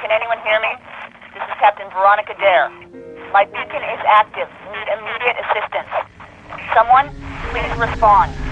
Can anyone hear me? This is Captain Veronica Dare. My beacon is active. Need immediate assistance. Someone, please respond.